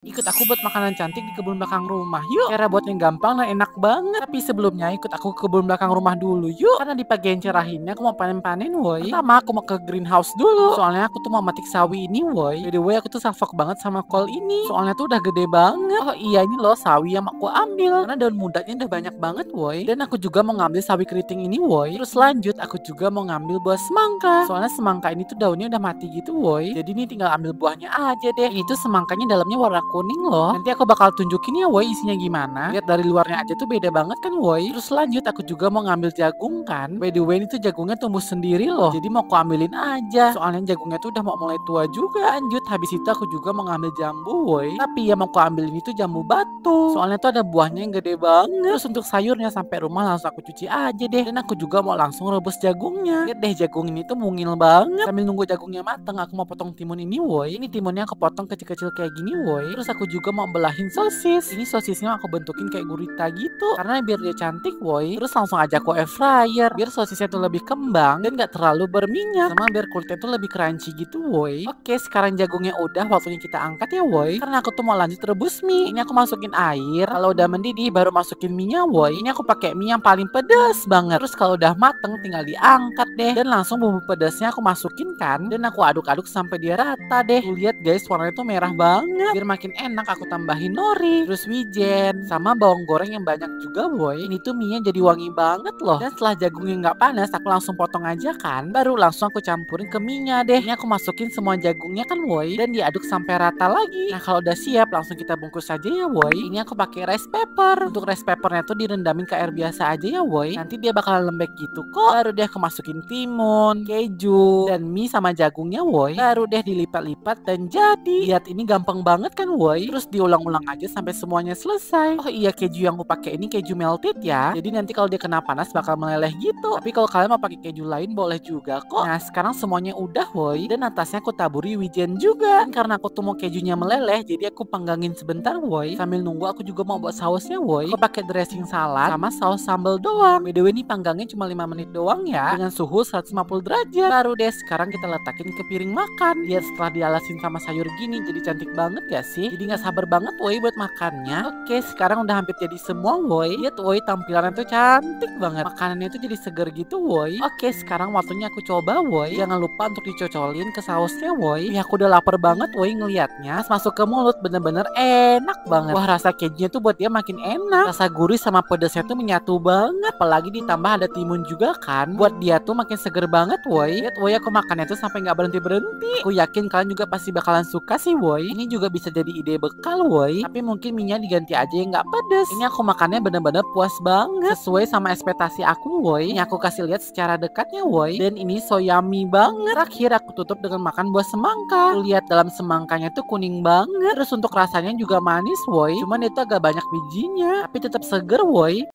Ikut aku buat makanan cantik di kebun belakang rumah. Yuk. Cara buatnya gampang dan enak banget. Tapi sebelumnya ikut aku ke kebun belakang rumah dulu yuk. Karena di pagi yang cerah ini aku mau panen-panen woi. Pertama aku mau ke greenhouse dulu. Soalnya aku tuh mau metik sawi ini woi. By the aku tuh salfok banget sama kol ini. Soalnya tuh udah gede banget. Oh iya ini loh sawi yang aku ambil. Karena daun mudanya udah banyak banget woi. Dan aku juga mau ngambil sawi keriting ini woi. Terus lanjut aku juga mau ngambil buah semangka. Soalnya semangka ini tuh daunnya udah mati gitu woi. Jadi ini tinggal ambil buahnya aja deh. Ini tuh semangkanya dalamnya warna kuning loh. Nanti aku bakal tunjukin ya woi isinya gimana. Lihat dari luarnya aja tuh beda banget kan woi. Terus lanjut aku juga mau ngambil jagung kan. By the way ini tuh jagungnya tumbuh sendiri loh. Jadi mau aku ambilin aja. Soalnya jagungnya tuh udah mau mulai tua juga. Lanjut habis itu aku juga mau ngambil jambu woi. Tapi ya mau aku ambilin itu jambu batu. Soalnya tuh ada buahnya yang gede banget. Terus untuk sayurnya sampai rumah langsung aku cuci aja deh. Dan aku juga mau langsung rebus jagungnya. Lihat deh jagung ini tuh mungil banget. Sambil nunggu jagungnya mateng aku mau potong timun ini woi. Ini timunnya aku potong kecil-kecil kayak gini woi. Terus aku juga mau belahin sosis. Ini sosisnya aku bentukin kayak gurita gitu. Karena biar dia cantik woi. Terus langsung aja aku air fryer. Biar sosisnya tuh lebih kembang dan gak terlalu berminyak. Sama biar kulitnya tuh lebih crunchy gitu woi. Oke sekarang jagungnya udah waktunya kita angkat ya woi. Karena aku tuh mau lanjut rebus mie. Ini aku masukin air. Kalau udah mendidih baru masukin minyak woi. Ini aku pakai mie yang paling pedas banget. Terus kalau udah mateng tinggal diangkat deh. Dan langsung bumbu pedasnya aku masukin kan. Dan aku aduk-aduk sampai dia rata deh. Lihat guys warnanya tuh merah banget. Biar makin enak aku tambahin nori, terus wijen, sama bawang goreng yang banyak juga boy. Ini tuh mie-nya jadi wangi banget loh. Dan setelah jagungnya nggak panas, aku langsung potong aja kan. Baru langsung aku campurin ke mie-nya deh. Ini aku masukin semua jagungnya kan boy. Dan diaduk sampai rata lagi. Nah kalau udah siap, langsung kita bungkus aja ya boy. Ini aku pakai rice pepper. Untuk rice peppernya tuh direndamin ke air biasa aja ya boy. Nanti dia bakal lembek gitu kok. Baru deh aku masukin timun, keju, dan mie sama jagungnya boy. Baru deh dilipat-lipat dan jadi. Lihat ini gampang banget kan boy. Terus diulang-ulang aja sampai semuanya selesai. Oh iya keju yang aku pakai ini keju melted ya. Jadi nanti kalau dia kena panas bakal meleleh gitu. Tapi kalau kalian mau pakai keju lain boleh juga kok. Nah sekarang semuanya udah woi. Dan atasnya aku taburi wijen juga. Dan karena aku tuh mau kejunya meleleh jadi aku panggangin sebentar woi. Sambil nunggu aku juga mau buat sausnya woi. Aku pakai dressing salad sama saus sambal doang. By the way ini panggangnya cuma 5 menit doang ya. Dengan suhu 150 derajat. Baru deh sekarang kita letakin ke piring makan. Lihat setelah dialasin sama sayur gini jadi cantik banget gak sih? Jadi nggak sabar banget woi buat makannya. Oke, sekarang udah hampir jadi semua woi. Lihat woi tampilannya tuh cantik banget. Makanannya tuh jadi seger gitu woi. Oke, sekarang waktunya aku coba woi. Jangan lupa untuk dicocolin ke sausnya woi. Ya aku udah lapar banget woi ngelihatnya. Masuk ke mulut bener-bener enak banget. Wah, rasa kejunya tuh buat dia makin enak. Rasa gurih sama pedesnya tuh menyatu banget. Apalagi ditambah ada timun juga kan. Buat dia tuh makin seger banget woi. Lihat woi aku makannya tuh sampai nggak berhenti-berhenti. Aku yakin kalian juga pasti bakalan suka sih woi. Ini juga bisa jadi ide bekal woi. Tapi mungkin minyak diganti aja yang nggak pedes. Ini aku makannya bener-bener puas banget. Sesuai sama ekspektasi aku woi. Ini aku kasih lihat secara dekatnya woi. Dan ini so yummy banget. Terakhir aku tutup dengan makan buah semangka. Lihat dalam semangkanya tuh kuning banget. Terus untuk rasanya juga manis woi. Cuman itu agak banyak bijinya. Tapi tetap seger woi.